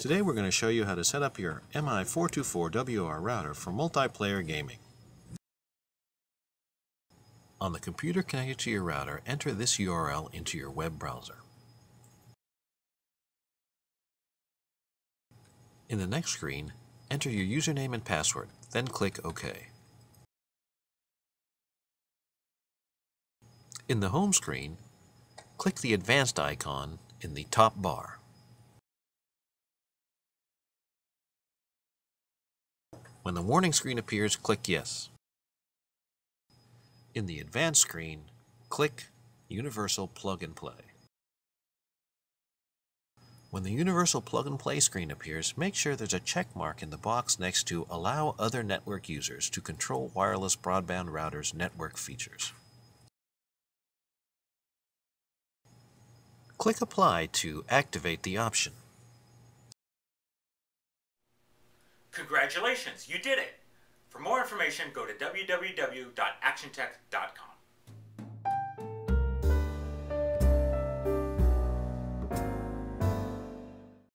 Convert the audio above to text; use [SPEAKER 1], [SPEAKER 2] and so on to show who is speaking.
[SPEAKER 1] Today we're going to show you how to set up your MI424WR router for multiplayer gaming. On the computer connected to your router, enter this URL into your web browser. In the next screen, enter your username and password, then click OK. In the home screen, click the Advanced icon in the top bar. When the warning screen appears, click Yes. In the Advanced screen, click Universal Plug and Play. When the Universal Plug and Play screen appears, make sure there's a check mark in the box next to Allow other network users to control wireless broadband routers' network features. Click Apply to activate the option.
[SPEAKER 2] Congratulations, you did it! For more information, go to www.actiontec.com.